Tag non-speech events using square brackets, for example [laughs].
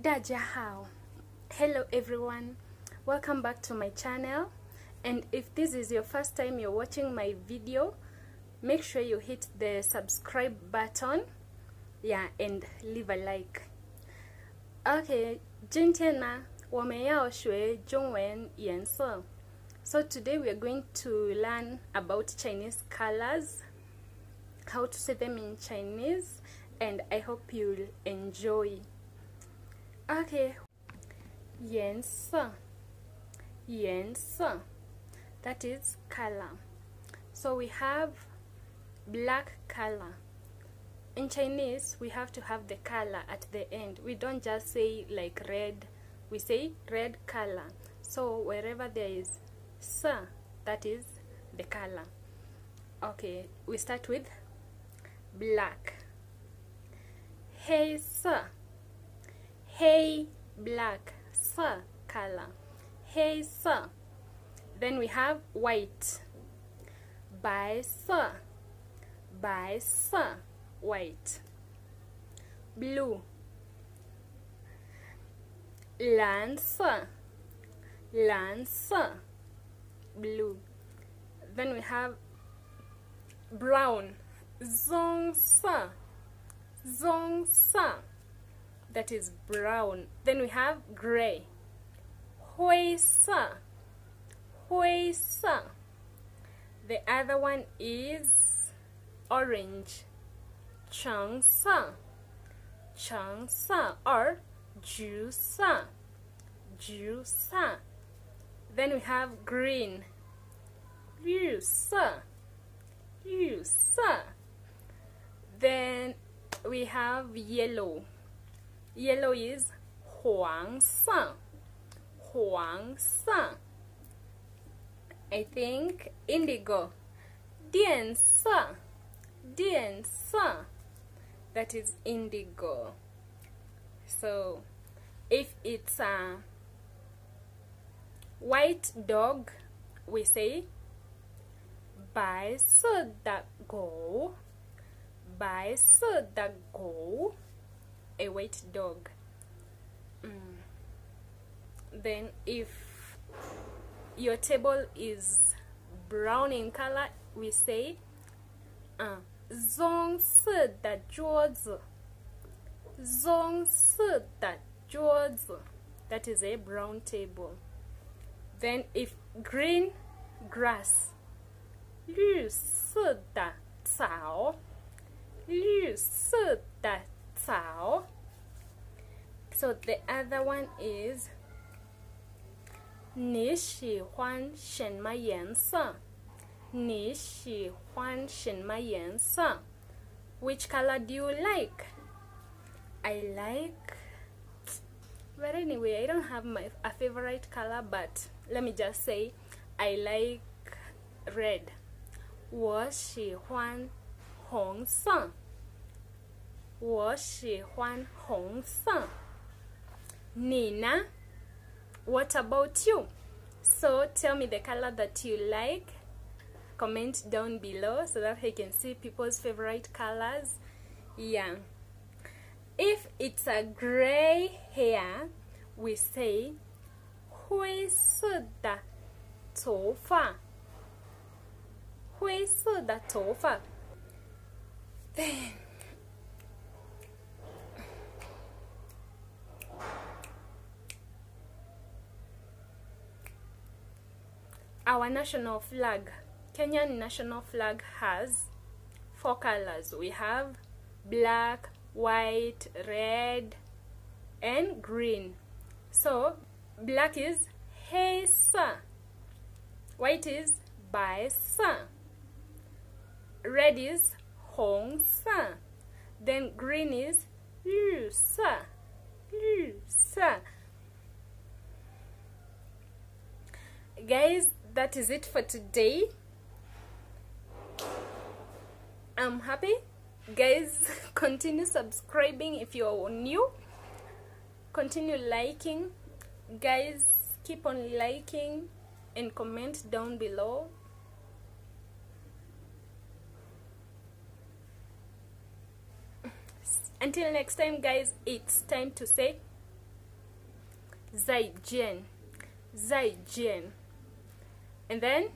Dajahao. Hello everyone. Welcome back to my channel. And if this is your first time you're watching my video, make sure you hit the subscribe button. Yeah, and leave a like. Okay, 今天呢，我们要学中文颜色。So today we are going to learn about Chinese colors, how to say them in Chinese, and I hope you'll enjoy. Okay, 颜色，颜色 that is color. So we have black color. In Chinese, we have to have the color at the end. We don't just say like red, we say red color. So wherever there is sa, that is the color. Okay, we start with black. Hey, sir. Hey, black. Sir, color. Hey, sir. Then we have white. By sir. By sir. White. Blue. Lancer. Lancer. Blue. Then we have brown. Zongsa. Zongsa. That is brown. Then we have gray. Huisa. Huisa. The other one is orange. Changsa. Changsa or Jusa. Jusa. Then we have green. Yusa. Yusa. Then we have yellow. Yellow is Huang San. Huang San. I think indigo. Dian San. Dian San. That is indigo. So if it's a white dog, we say Bai Su Da Go. Bai Su Da Go a white dog. Mm. Then, if your table is brown in color, we say, uh, 棕色的桌子，棕色的桌子。That is a brown table. Then, if green grass, 绿色的草，绿色的草。 So the other one is 你喜欢什么颜色？你喜欢什么颜色？Which color do you like? I like. But anyway, I don't have my a favorite color, but let me just say I like red. 我喜欢红色。我喜欢红色。 你呢？What about you? So tell me the color that you like. Comment down below so that I can see people's favorite colors. Yeah. If it's a gray hair, we say 灰色的头发。灰色的头发。Then our national flag. Kenyan national flag has four colors. We have black white red and green. So black is hesa white is baisa red is hongsa then green is yusa yusa guys that is it for today. I'm happy. Guys [laughs] continue subscribing if you're new. Continue liking. Guys keep on liking and comment down below. [laughs] Until next time guys it's time to say zaijian zaijian and then